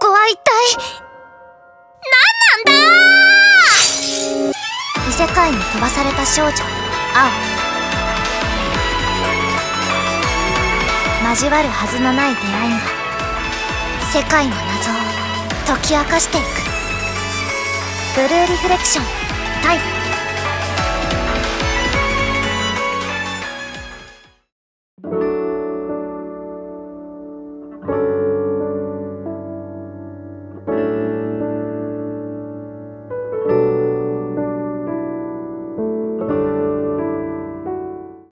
一体何なんだ異世界に飛ばされた少女青。交わるはずのない出会いが世界の謎を解き明かしていく。ブルーリフレクションタイム「